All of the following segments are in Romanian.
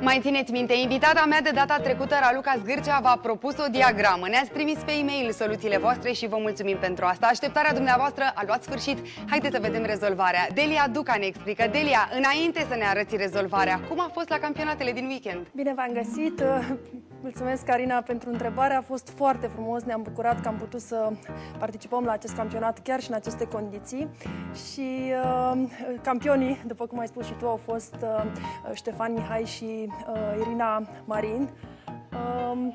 Mai țineți minte, invitata mea de data trecută, Raluca Zgârcea, v-a propus o diagramă. Ne-ați trimis pe e-mail soluțiile voastre și vă mulțumim pentru asta. Așteptarea dumneavoastră a luat sfârșit. Haideți să vedem rezolvarea. Delia Duca ne explică. Delia, înainte să ne arăți rezolvarea, cum a fost la campionatele din weekend? Bine v-am găsit! Mulțumesc, Carina, pentru întrebare. A fost foarte frumos. Ne-am bucurat că am putut să participăm la acest campionat chiar și în aceste condiții. Și uh, campionii, după cum ai spus și tu, au fost uh, Ștefan Mihai și uh, Irina Marin. Uh,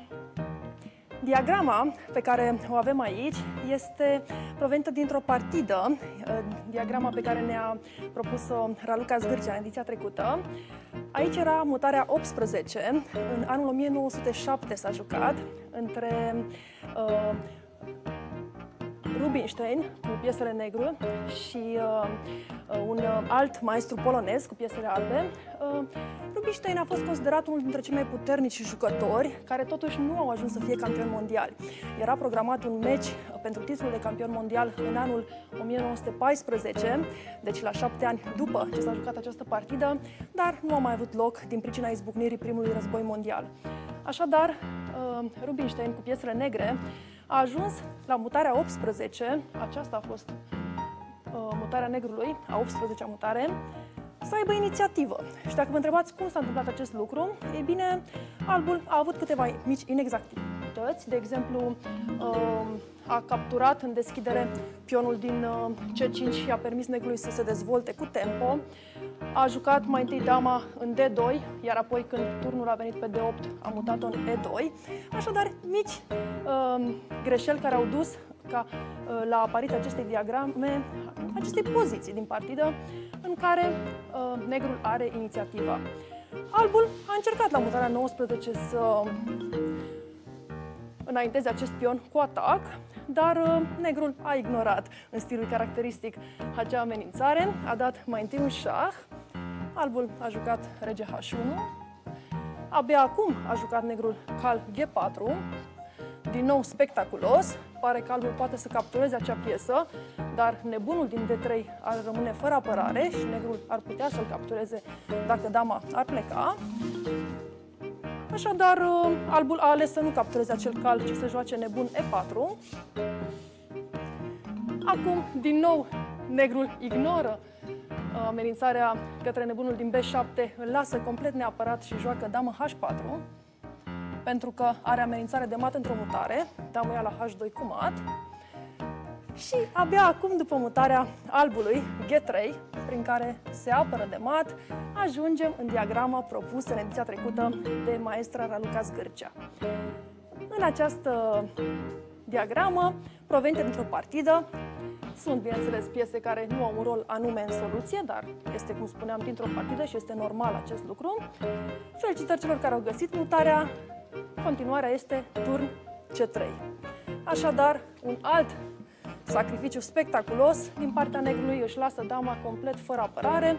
Diagrama pe care o avem aici este provenită dintr-o partidă, uh, diagrama pe care ne-a propus-o Raluca Zgârcea în ediția trecută. Aici era mutarea 18, în anul 1907 s-a jucat, între uh, Rubinstein cu piesele negru și uh, uh, un uh, alt maestru polonez cu piesele albe. Uh, Rubinstein a fost considerat unul dintre cei mai puternici jucători care totuși nu au ajuns să fie campioni mondiali. Era programat un meci uh, pentru titlul de campion mondial în anul 1914, deci la șapte ani după ce s-a jucat această partidă, dar nu a mai avut loc din pricina izbucnirii primului război mondial. Așadar, uh, Rubinstein cu piesele negre a ajuns la mutarea 18, aceasta a fost uh, mutarea negrului, a 18-a mutare, să aibă inițiativă. Și dacă vă întrebați cum s-a întâmplat acest lucru, e bine, albul a avut câteva mici inexactități. De exemplu, uh, a capturat în deschidere pionul din uh, C5 și a permis negrului să se dezvolte cu tempo. A jucat mai întâi dama în D2, iar apoi când turnul a venit pe D8, a mutat-o în E2. Așadar, mici uh, greșeli care au dus ca uh, la apariția acestei diagrame, acestei poziții din partidă, în care uh, negrul are inițiativa. Albul a încercat la mutarea 19 să înainteze acest pion cu atac, dar uh, negrul a ignorat în stilul caracteristic acea amenințare, a dat mai întâi un șah, albul a jucat rege H1, abia acum a jucat negrul cal G4, din nou spectaculos, pare că albul poate să captureze acea piesă, dar nebunul din D3 ar rămâne fără apărare și negrul ar putea să-l captureze dacă dama ar pleca. Așadar, uh, albul a ales să nu captureze acel cal, ci să joace nebun E4. Acum, din nou, negrul ignoră uh, amenințarea către nebunul din B7, îl lasă complet neapărat și joacă damă H4, pentru că are amenințare de mat într-o mutare, damă ia la H2 cu mat. Și abia acum, după mutarea albului G3, prin care se apără de mat, ajungem în diagrama propusă în ediția trecută de maestra Raluca Zgârcea. În această diagramă, provenită dintr-o partidă, sunt, bineînțeles, piese care nu au un rol anume în soluție, dar este, cum spuneam, dintr-o partidă și este normal acest lucru. Felicitări celor care au găsit mutarea. Continuarea este turn C3. Așadar, un alt sacrificiu spectaculos din partea negrului, își lasă dama complet fără apărare.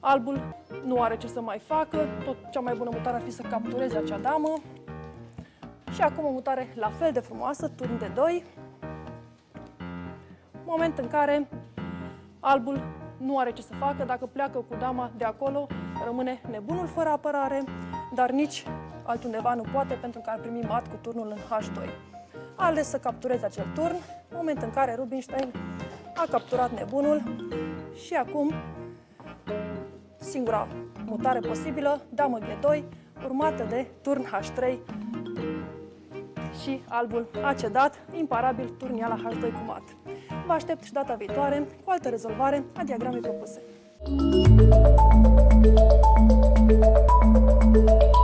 Albul nu are ce să mai facă, tot cea mai bună mutare ar fi să captureze acea damă. Și acum o mutare la fel de frumoasă, turn de 2. Moment în care albul nu are ce să facă, dacă pleacă cu dama de acolo, rămâne nebunul fără apărare, dar nici altundeva nu poate pentru că ar primi mat cu turnul în H2 a ales să captureze acel turn, moment în care Rubinstein a capturat nebunul și acum singura mutare posibilă, damă G2, urmată de turn H3 și albul a cedat, imparabil turn la H2 cu mat. Vă aștept și data viitoare cu altă rezolvare a diagramei propuse. Thank you.